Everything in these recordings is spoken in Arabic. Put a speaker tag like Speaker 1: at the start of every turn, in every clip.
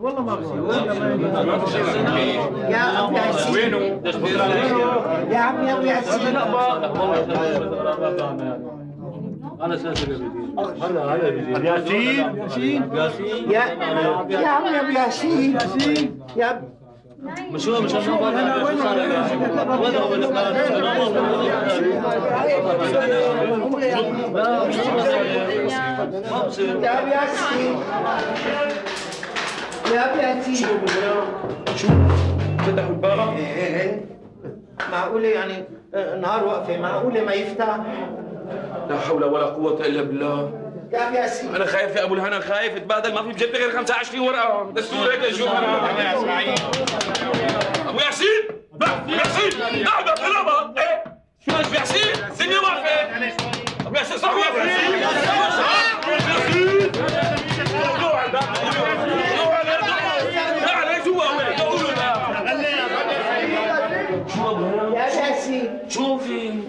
Speaker 1: والله ما
Speaker 2: يا ياسين
Speaker 3: وينه؟
Speaker 2: يا عم يا ابو ياسين
Speaker 3: أنا سافر يا هلا ياسين ياسين ياسين
Speaker 2: يا يا عم يا ابو ياسين يا
Speaker 3: مش هو مش هو وين
Speaker 2: يا ياسين يا ياسين
Speaker 3: شو فتحوا الباب
Speaker 2: معقولة يعني آه، نهار وقفة معقولة ما يفتح؟
Speaker 3: لا حول ولا قوة إلا بالله.
Speaker 2: يا ياسين
Speaker 3: أنا خايف يا أبو الهنا خايف. اتبهدل ما في بجيبتي غير 25 ورقة. دستور هيك شوف. أنا أبو ياسين! لا أبو ياسين! احمد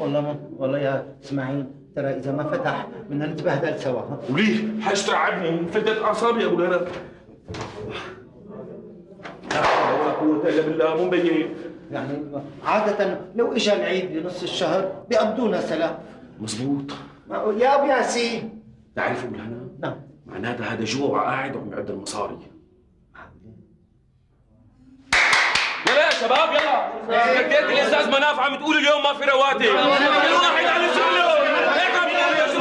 Speaker 2: والله ما والله يا إسماعيل ترى إذا ما فتح بدنا نتبهدل سوا؟
Speaker 3: وليه؟ حاج تعبني فلتت أعصابي يا أبو الهنا لا حول ولا قوة إلا بالله مو مبين
Speaker 2: يعني عادة لو اجى العيد بنص الشهر بيقضونا سلام.
Speaker 3: مزبوط
Speaker 2: يا أبو ياسين.
Speaker 3: تعرف أبو الهنا
Speaker 2: نعم.
Speaker 3: معناتها هذا جوع قاعد وعم يعد المصاري يلا يا شباب يلا. سكرتيرة الاستاذ مناف عم تقول اليوم ما في رواتب. كل واحد على شغله هيك عم تقول يا شو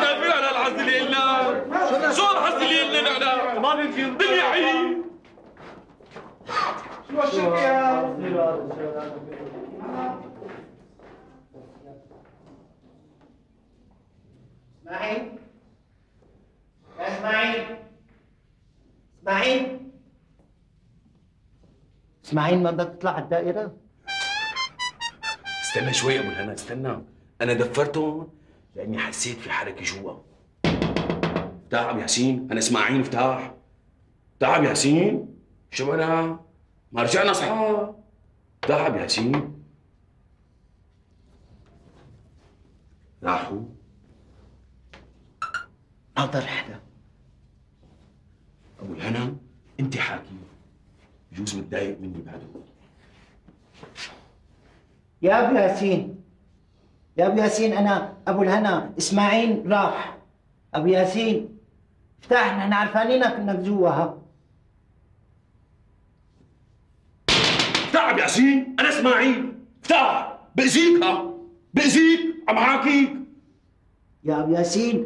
Speaker 3: كافر على الحظ اللي قلنا شو الحظ اللي قلنا نحن ما بيمشي الدنيا عيب
Speaker 2: اسماعيل يا اسماعيل إسماعيل. إسماعيل ما بدك تطلع على الدائرة؟
Speaker 3: استنى شوي يا أبو الهنا استنى. أنا دفرتهم لأني حسيت في حركة جوا. افتح ابو ياسين أنا إسماعيل افتح. افتح ابو ياسين. شو أنا؟ ما رجعنا أصحاب. افتح ابو ياسين. راحوا.
Speaker 2: ناطر حدا
Speaker 3: ابو الهنا انت حاكي بجوز متضايق مني بعده
Speaker 2: يا أبو ياسين. يا أبو ياسين أنا أبو الهنا. إسماعيل راح. أبو ياسين افتح نحن عرفانينك أنك جوا ها
Speaker 3: افتح أبو ياسين. أنا إسماعيل. افتح. بأذيك ها؟ بأذيك عم حاكيك؟
Speaker 2: يا أبو ياسين.